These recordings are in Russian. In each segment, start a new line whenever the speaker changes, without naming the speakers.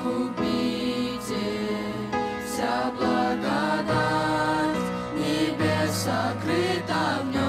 Искупитель, вся благодать небес сокрыта в нем.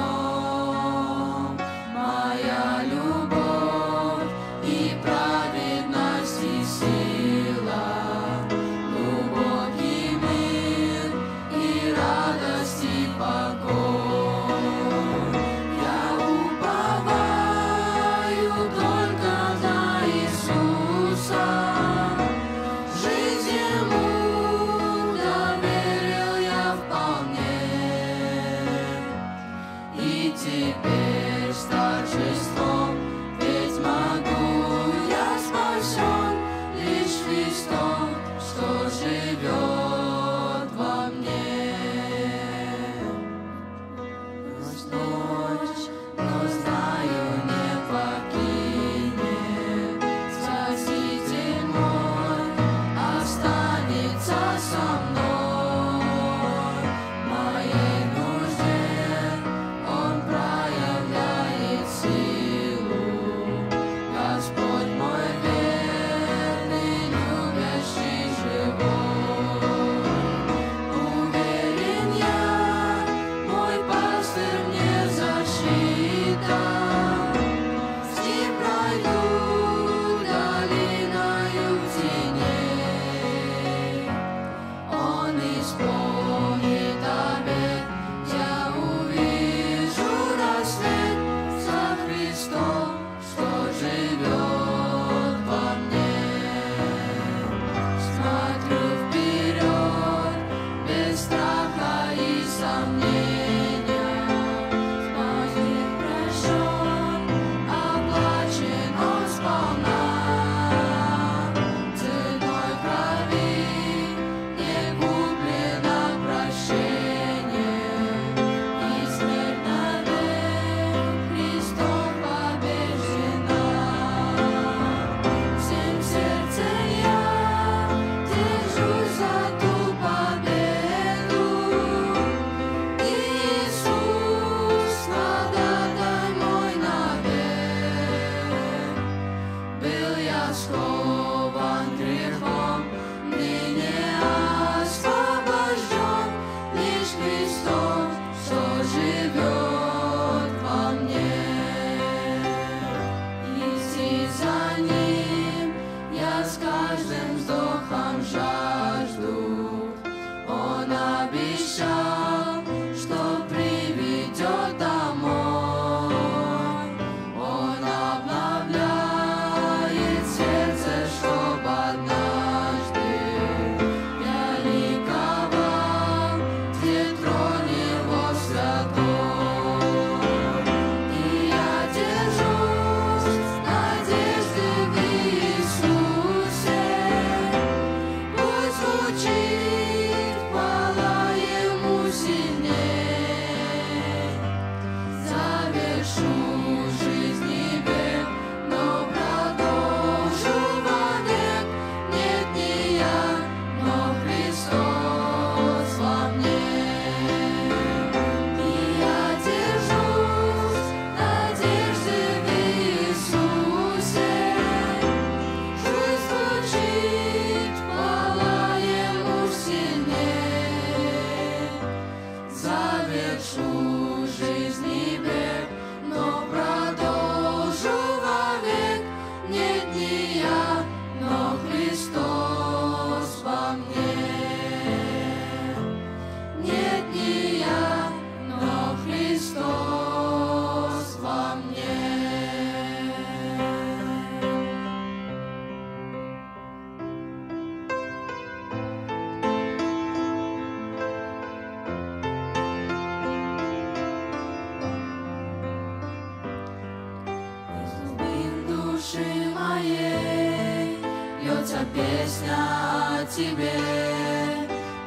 льется песня о Тебе.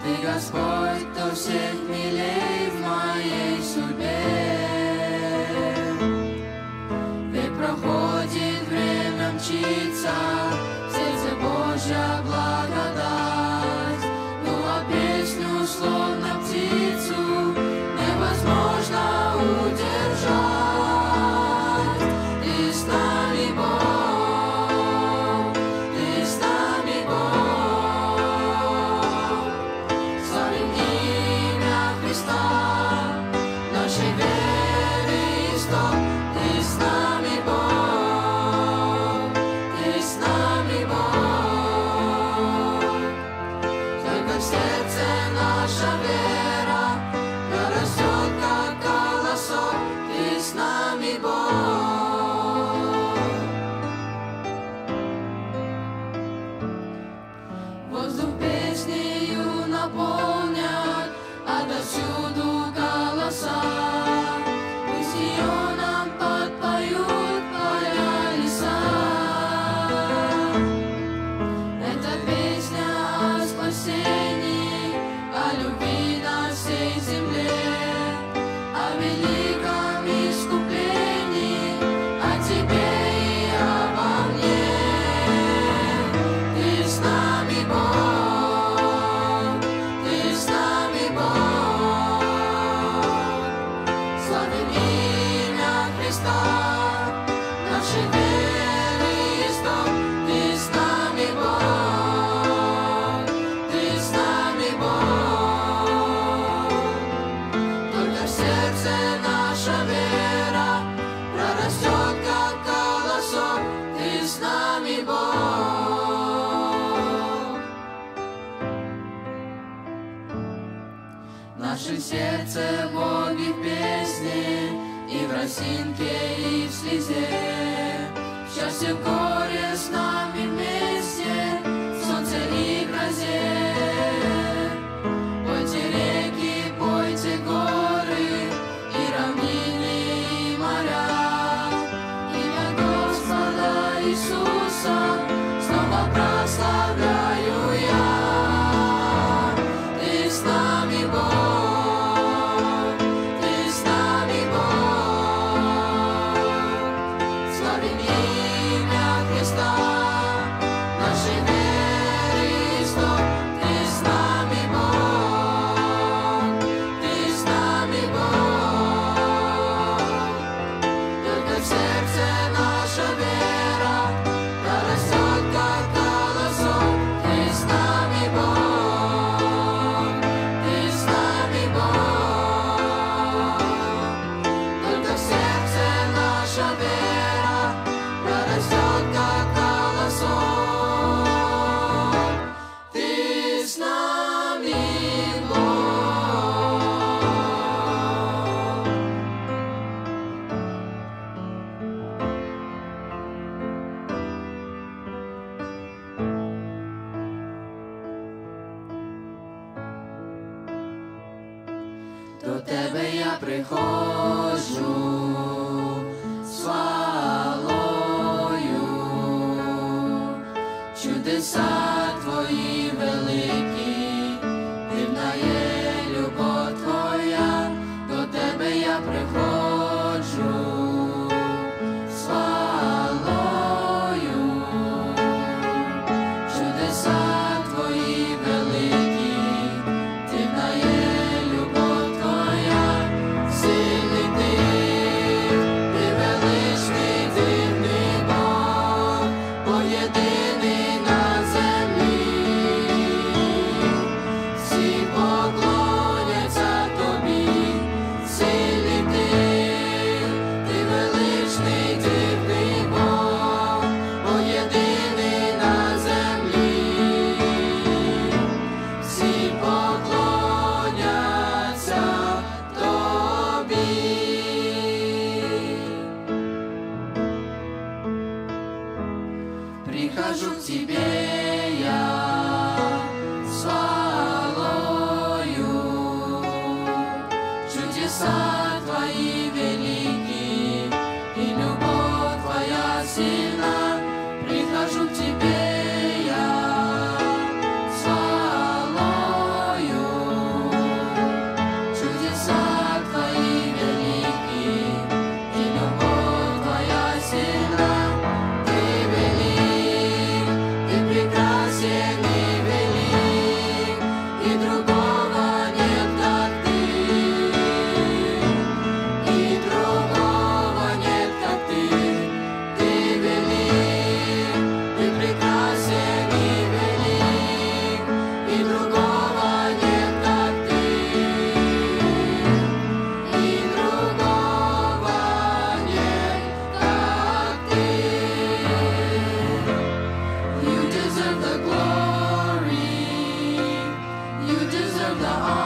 Ты Господь, кто всех милей в моей судьбе. Ведь проходит время мчится, сердце Божье благо. to be. сердце боги в песне, И в росинке, и в слезе. Счастье, горе с нами приходжу славою чудеса. прихожу к тебе я. the